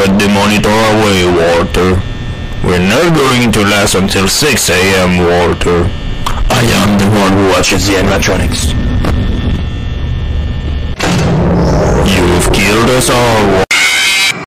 Put the monitor away, Walter. We're not going to last until 6 a.m., Walter. I am the one who watches the animatronics. You've killed us all,